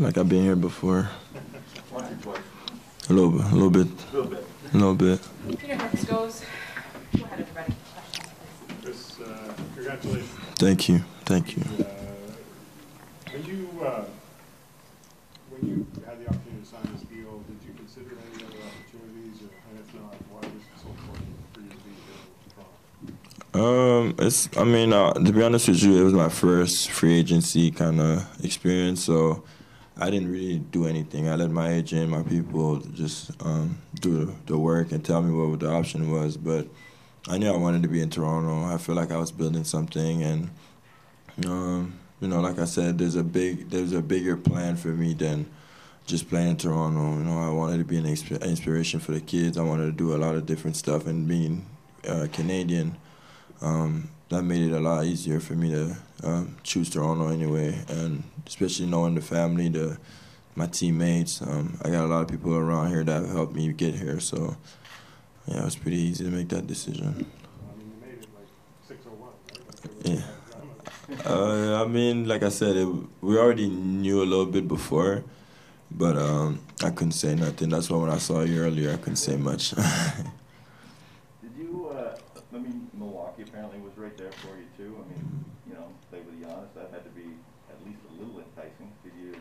feel like I've been here before. Once or twice. A little bit, a little bit, A little bit. a little bit. Peter Hicks goes. Go ahead, everybody. Chris, uh, congratulations. Thank you, thank you. Uh, When you, uh, when you had the opportunity to sign this deal, did you consider any other opportunities, or, and if not, why was it so important for you to be here? Um, it's. I mean, uh, to be honest with you, it was my first free agency kind of experience, so I didn't really do anything. I let my agent, my people, just um, do the, work and tell me what the option was. But I knew I wanted to be in Toronto. I feel like I was building something, and um, you know, like I said, there's a big, there's a bigger plan for me than just playing in Toronto. You know, I wanted to be an inspiration for the kids. I wanted to do a lot of different stuff, and being uh, Canadian um, that made it a lot easier for me to um, choose Toronto anyway, and especially knowing the family, the my teammates. Um, I got a lot of people around here that helped me get here, so yeah, it was pretty easy to make that decision. I mean, you made it like six oh? Yeah. I. Uh, I mean, like I said, it, we already knew a little bit before, but um, I couldn't say nothing. That's why when I saw you earlier, I couldn't say much. Did you, uh, I mean, Milwaukee apparently was right there for you too. I mean, you know, Giannis, that had to be at least a little enticing. Did you,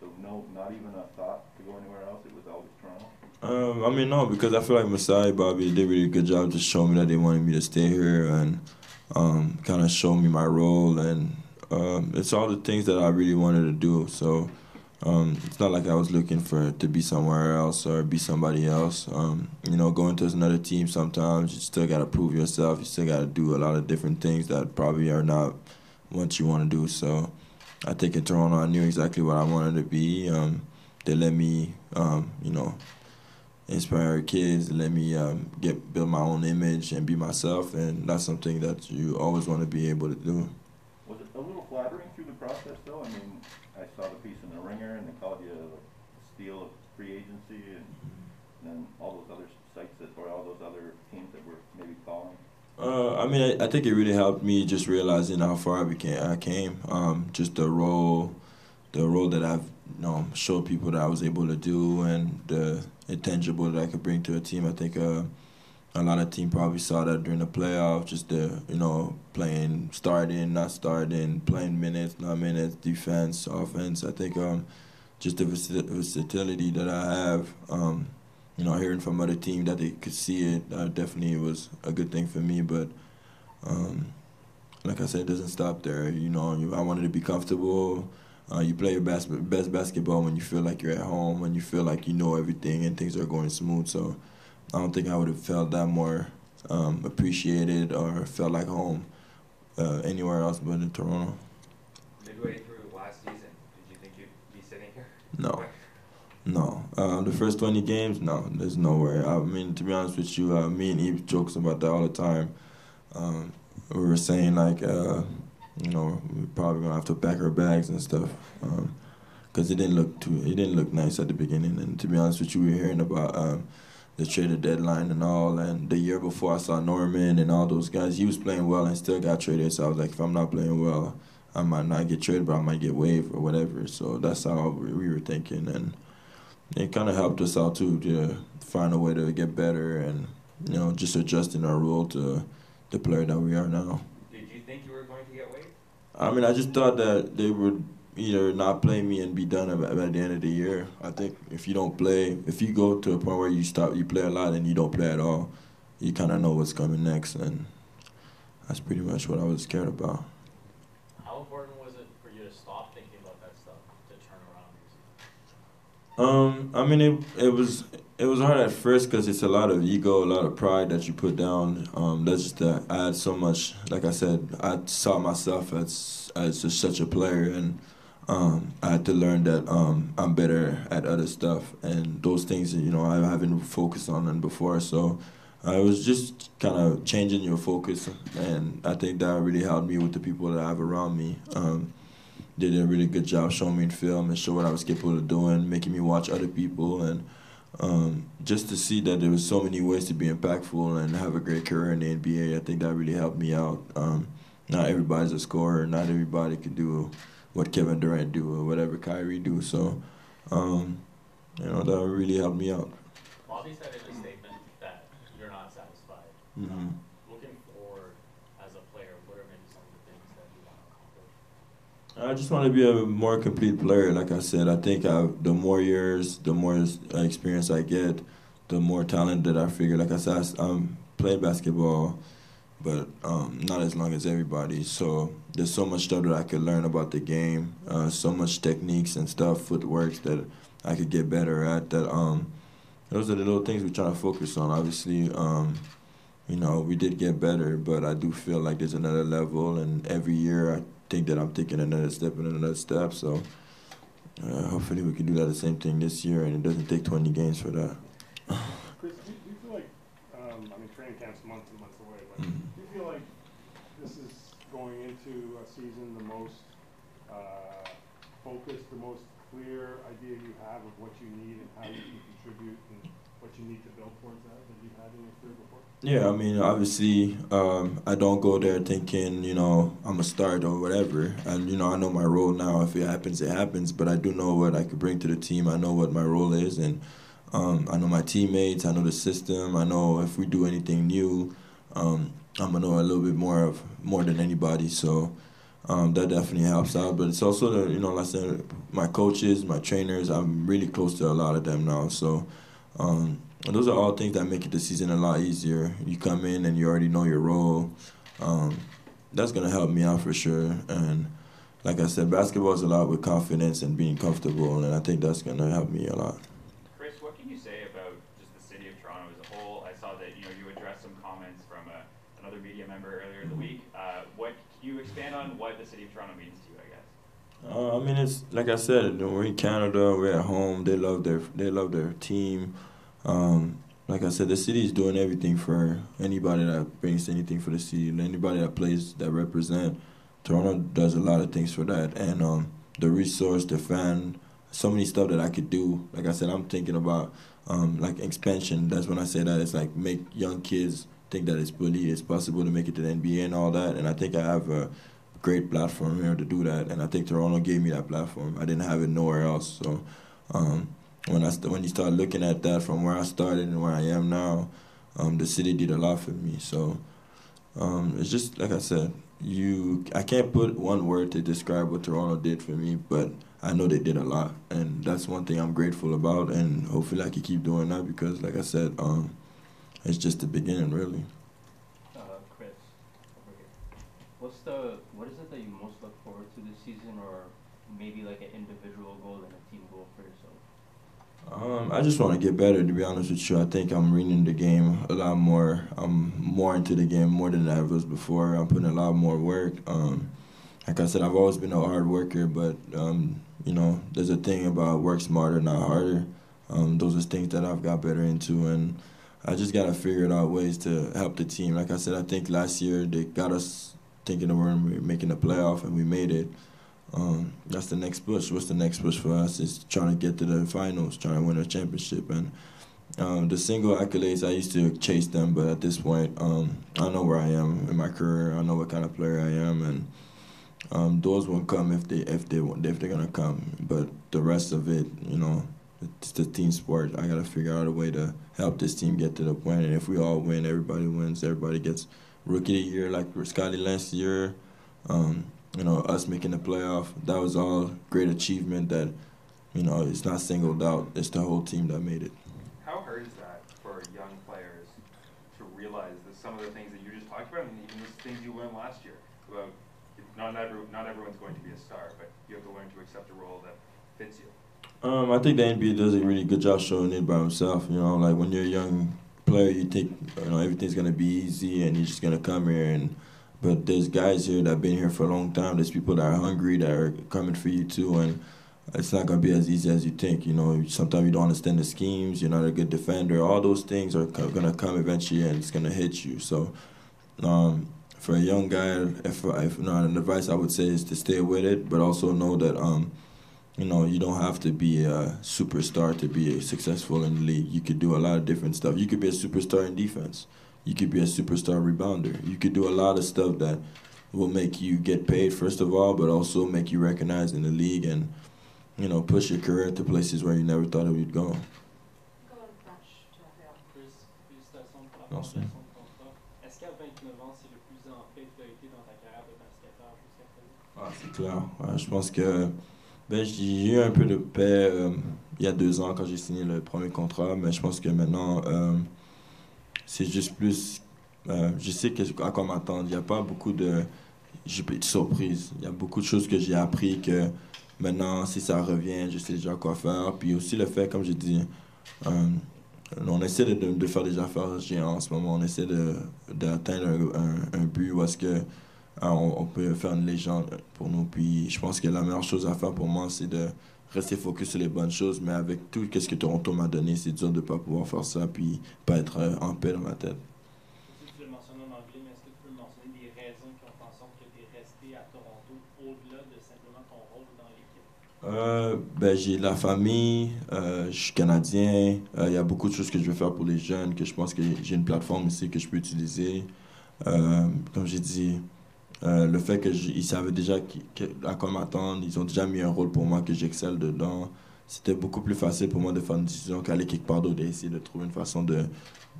so no, not even a thought to go anywhere else? It was always Toronto? Um, I mean, no, because I feel like Masai Bobby did a good job just showing me that they wanted me to stay here and um, kind of show me my role. And um, it's all the things that I really wanted to do. So um, it's not like I was looking for to be somewhere else or be somebody else. Um, you know, going to another team sometimes you still got to prove yourself. You still got to do a lot of different things that probably are not what you want to do. So I think in Toronto, I knew exactly what I wanted to be. Um, they let me, um, you know, inspire kids, let me um, get build my own image and be myself, and that's something that you always want to be able to do. Was it a little flattering through the process though? I mean, I saw the piece in the Ringer and they called you a steal of free agency and then all those other sites that, or all those other teams that were maybe calling. Uh, I mean, I, I think it really helped me just realizing how far I became. I came, um, just the role, the role that I've you know showed people that I was able to do, and the intangible that I could bring to a team. I think uh, a lot of team probably saw that during the playoffs, just the you know playing, starting, not starting, playing minutes, not minutes, defense, offense. I think um, just the versatility that I have. Um, you know, hearing from other teams that they could see it, uh, definitely was a good thing for me. But um, like I said, it doesn't stop there. You know, I wanted to be comfortable. Uh, you play your best best basketball when you feel like you're at home, when you feel like you know everything and things are going smooth. So I don't think I would have felt that more um, appreciated or felt like home uh, anywhere else but in Toronto. Midway through last season, did you think you'd be sitting here? No. No, uh, the first 20 games, no, there's no way. I mean, to be honest with you, uh, me and Eve jokes about that all the time. Um, we were saying like, uh, you know, we're probably gonna have to pack our bags and stuff, because it didn't look too, it didn't look nice at the beginning. And to be honest with you, we were hearing about um, the trade deadline and all. And the year before, I saw Norman and all those guys. He was playing well and still got traded. So I was like, if I'm not playing well, I might not get traded, but I might get waived or whatever. So that's how we were thinking, and it kind of helped us out too to find a way to get better and you know just adjusting our role to the player that we are now. Did you think you were going to get waived? I mean, I just thought that they would either not play me and be done at, at the end of the year. I think if you don't play, if you go to a point where you stop, you play a lot and you don't play at all, you kind of know what's coming next, and that's pretty much what I was scared about. How important was it for you to stop thinking about that stuff to turn around? Um, I mean, it it was it was hard at first because it's a lot of ego, a lot of pride that you put down. Um, that's just that I had so much. Like I said, I saw myself as as just such a player, and um, I had to learn that um, I'm better at other stuff, and those things you know I haven't focused on them before. So it was just kind of changing your focus, and I think that really helped me with the people that I have around me. Um, did a really good job showing me in film and show what I was capable of doing, making me watch other people, and um, just to see that there was so many ways to be impactful and have a great career in the NBA. I think that really helped me out. Um, not everybody's a scorer. Not everybody could do what Kevin Durant do or whatever Kyrie do. So, um, you know, that really helped me out. Bobby said in a statement that you're not satisfied. hmm Um, looking forward as a player, what are maybe some of the things that you want to accomplish? I just want to be a more complete player. Like I said, I think I, the more years, the more experience I get, the more talent that I figure. Like I said, I, am playing basketball, but um, not as long as everybody. So there's so much stuff that I could learn about the game, uh, so much techniques and stuff, footwork that I could get better at. That um, those are the little things we're trying to focus on. Obviously, um, you know, we did get better, but I do feel like there's another level, and every year I think that I'm taking another step and another step. So uh, hopefully we can do that the same thing this year, and it doesn't take 20 games for that. Chris, do do you feel like, um, I mean, training camp's months and months away, but Mhm. do you feel like this is going into a season the most, uh, focused, the most clear idea you have of what you need and how you can contribute and what you need to build towards that, that you've had in your career before? Yeah, I mean, obviously, um, I don't go there thinking, you know, I'm a start or whatever. And, you know, I know my role now. If it happens, it happens. But I do know what I could bring to the team. I know what my role is. And um, I know my teammates. I know the system. I know if we do anything new, um, I'm going to know a little bit more of more than anybody. So um, that definitely helps out. But it's also, the, you know, like I said, my coaches, my trainers, I'm really close to a lot of them now. So um, and those are all things that make it the season a lot easier. You come in and you already know your role. Um, that's gonna help me out for sure. And like I said, basketball is a lot with confidence and being comfortable, and I think that's gonna help me a lot. Chris, what can you say about just the city of Toronto as a whole? I saw that you know you addressed some comments from a, another media member earlier in the week. Uh, what can you expand on what the city of Toronto means to you? I guess. Uh, I mean, it's like I said, we're in Canada. We're at home. They love their they love their team. Um, like I said, the city is doing everything for anybody that brings anything for the city. Anybody that plays that represent Toronto does a lot of things for that. And um, the resource, the fan, so many stuff that I could do. Like I said, I'm thinking about um, like expansion. That's when I say that it's like make young kids think that it's really it's possible to make it to the NBA and all that. And I think I have a great platform here to do that. And I think Toronto gave me that platform. I didn't have it nowhere else. So um, when I st- when you start looking at that from where I started and where I am now, um, the city did a lot for me. So um, it's just like I said, you I can't put one word to describe what Toronto did for me, but I know they did a lot, and that's one thing I'm grateful about, and hopefully I can keep doing that because, like I said, um, it's just the beginning, really. Uh, Chris, over here. What's the what is it that you most look forward to this season, or maybe like an individual goal and a team goal for yourself? Um, I just want to get better. To be honest with you, I think I'm reading the game a lot more. I'm more into the game more than I ever was before. I'm putting a lot more work. Um, like I said, I've always been a hard worker, but um, you know, there's a thing about work smarter, not harder. Um, those are things that I've got better into, and I just gotta figure out ways to help the team. Like I said, I think last year they got us thinking that we're making the playoff, and we made it. Um, that's the next push. What's the next push for us? Is trying to get to the finals, trying to win a championship, and um, the single accolades. I used to chase them, but at this point, um, I know where I am in my career. I know what kind of player I am, and um, those won't come if they if they if they're gonna come. But the rest of it, you know, it's the team sport. I gotta figure out a way to help this team get to the point. And if we all win, everybody wins. Everybody gets rookie of the year, like Scottie last year. Um, you know, us making the playoff, that was all great achievement that, you know, it's not singled out. It's the whole team that made it. How hard is that for young players to realize that some of the things that you just talked about, and even the things you learned last year about not every, not everyone's going to be a star, but you have to learn to accept a role that fits you. Um, I think the NBA does a really good job showing it by himself. You know, like when you're young player, you think you know everything's gonna be easy and you're just gonna come here and. But there's guys here that have been here for a long time. There's people that are hungry that are coming for you too, and it's not gonna be as easy as you think. You know, sometimes you don't understand the schemes. You're not a good defender. All those things are gonna come eventually, and it's gonna hit you. So, um, for a young guy, if if not an advice I would say is to stay with it, but also know that um, you know, you don't have to be a superstar to be successful in the league. You could do a lot of different stuff. You could be a superstar in defense. You could be a superstar rebounder. You could do a lot of stuff that will make you get paid first of all, but also make you recognized in the league and you know push your career to places where you never thought it would go. Go on, Flash, tu vas faire. Chris, félicitations pour la Merci. prolongation de contrat. Est-ce qu'à 29 ans, c'est le plus en paix que tu as été dans ta carrière de basketteur jusqu'à présent? Ah, c'est clair. Ouais, je pense que ben, j'ai eu un peu de paix euh, il y a deux ans quand j'ai signé le premier contrat, mais je pense que maintenant, euh, c'est juste plus. euh, je sais que, à quoi m'attendre. Il n'y a pas beaucoup de, de surprises. Il y a beaucoup de choses que j'ai appris que maintenant, si ça revient, je sais déjà quoi faire. Puis aussi le fait, comme j'ai dit, on essaie de, de, de faire des affaires géantes en ce moment. On essaie de- d'atteindre un, un, un but où est-ce que ah, on, on peut faire une légende pour nous. Puis je pense que la meilleure chose à faire pour moi, c'est de rester focus sur les bonnes choses. Mais avec tout ce que Toronto m'a donné, c'est dur de ne pas pouvoir faire ça puis pas être euh, en paix dans ma tête. Euh, ben, j'ai la famille, euh, je suis canadien, euh, il y a beaucoup de choses que je veux faire pour les jeunes, que je pense que j'ai une plateforme ici que je peux utiliser. Comme j'ai dit, euh, le fait qu'ils savaient déjà à quoi m'attendre, ils ont déjà mis un rôle pour moi que j'excelle dedans. C'était beaucoup plus facile pour moi de faire une décision qu'aller quelque part d'autre et essayer de trouver une façon de,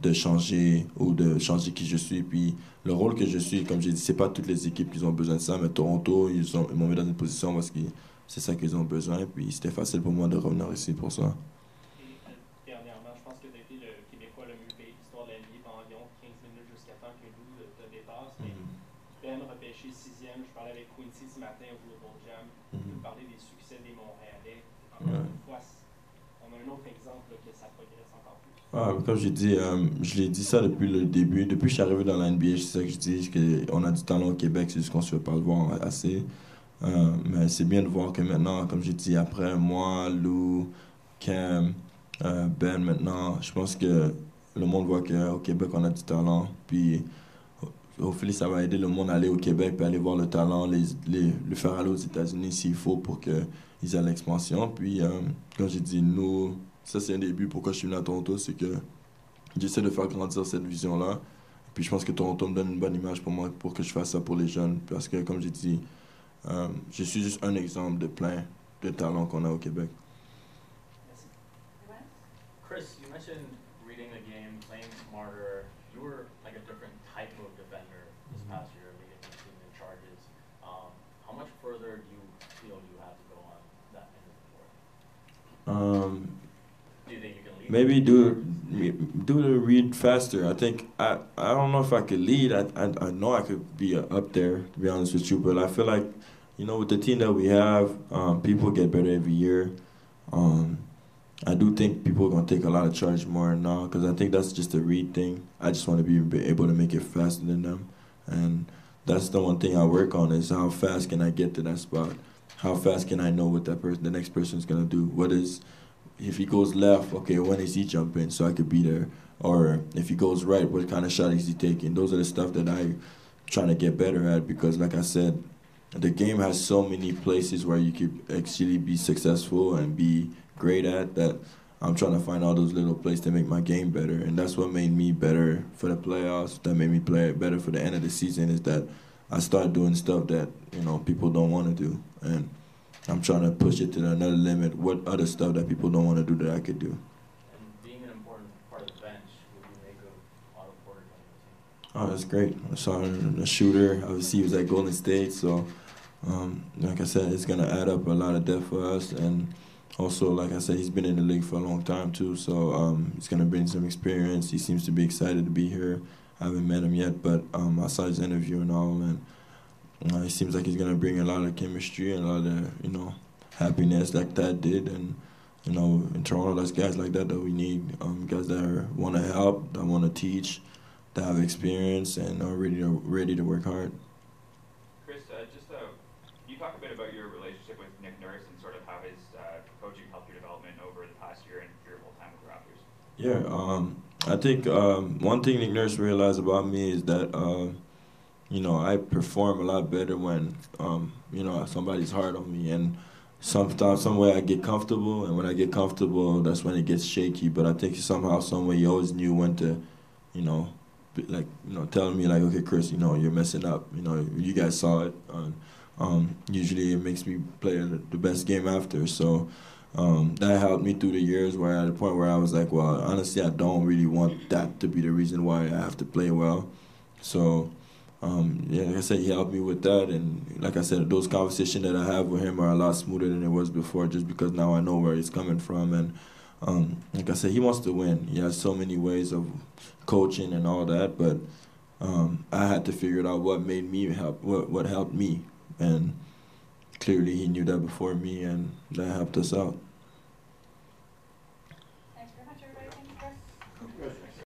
de changer ou de changer qui je suis. Puis le rôle que je suis, comme j'ai dit, c'est pas toutes les équipes qui ont besoin de ça, mais Toronto, ils ont- ils m'ont mis dans une position parce que c'est ça qu'ils ont besoin. Puis c'était facile pour moi de revenir ici pour ça. Et euh, dernièrement, je pense que tu as été le Québécois le mieux payé de l'histoire de la NBA pendant environ 15 minutes jusqu'à temps que Lou euh, te dépasse. Mais Ben repêché sixième, Quincy ce matin au Global Jam. Il nous parlait des succès des Montréalais. Encore Ouais. une fois, on a un autre exemple là, que ça progresse encore plus. Ah, comme j'ai dit, euh, je l'ai dit ça depuis le début. Depuis que je suis arrivé dans la NBA, c'est ça que je dis, qu'on a du talent au Québec, c'est juste qu'on ne se fait pas le voir assez. Euh, mais c'est bien de voir que maintenant, comme j'ai dit, après moi, Lou, Cam, euh, Ben maintenant, je pense que le monde voit qu'au Québec, on a du talent. Puis, fil, ça va aider le monde à aller au Québec, puis aller voir le talent, les, les, le faire aller aux États-Unis s'il faut pour qu'ils aient l'expansion. Puis, euh, comme j'ai dit, nous, ça c'est un début pourquoi je suis venu à Toronto, c'est que j'essaie de faire grandir cette vision-là. Puis je pense que Toronto me donne une bonne image pour moi pour que je fasse ça pour les jeunes. Parce que, comme j'ai dit, euh, je suis juste un exemple de plein de talents qu'on a au Québec. Chris, you mentioned Um, Do you think you can lead? maybe do do the read faster. I think I I don't know if I could lead. I I, I know I could be up there to be honest with you, but I feel like you know with the team that we have, um, people get better every year. Um, I do think people are gonna take a lot of charge more now because I think that's just a read thing. I just want to be be able to make it faster than them, and that's the one thing I work on is how fast can I get to that spot. How fast can I know what that person, the next person is gonna do? What is if he goes left, okay, when is he jumping so I could be there? Or if he goes right, what kind of shot is he taking? Those are the stuff that I trying to get better at because like I said, the game has so many places where you could actually be successful and be great at that I'm trying to find all those little places to make my game better. And that's what made me better for the playoffs, that made me play better for the end of the season is that I start doing stuff that, you know, people don't want to do. And I'm trying to push it to another limit. What other stuff that people don't want to do that I could do? And being an important part of the bench, would you make of Otto Porter joining the team? Oh, that's great. I saw him a shooter. Obviously, he was at Golden State, so um, like I said, it's gonna add up a lot of depth for us. And also, like I said, he's been in the league for a long time too, so um, he's gonna bring some experience. He seems to be excited to be here. I haven't met him yet, but um, I saw his interview and all, and uh, it seems like he's gonna bring a lot of chemistry and a lot of you know happiness like that did. And you know, in Toronto, there's guys like that that we need. Um, guys that want to help, that want to teach that have experience and are ready to ready to work hard. Chris, uh, just uh, you talk a bit about your relationship with Nick Nurse and sort of how his uh, coaching helped your development over the past year and your whole time with the Raptors. Yeah, um, I think um, one thing Nick Nurse realized about me is that uh, you know I perform a lot better when um, you know somebody's hard on me, and sometimes some way I get comfortable, and when I get comfortable, that's when it gets shaky. But I think somehow, some way, he always knew when to, you know, like you know telling me like, okay, Chris, you know you're messing up. You know you guys saw it. And, um, usually it makes me play the best game after. So um, that helped me through the years. Where at a point where I was like, well, honestly, I don't really want that to be the reason why I have to play well. So. Um, yeah, like I said, he helped me with that, and like I said, those conversations that I have with him are a lot smoother than it was before, just because now I know where he's coming from, and um, like I said, he wants to win. He has so many ways of coaching and all that, but um, I had to figure out what made me help, what what helped me, and clearly he knew that before me, and that helped us out.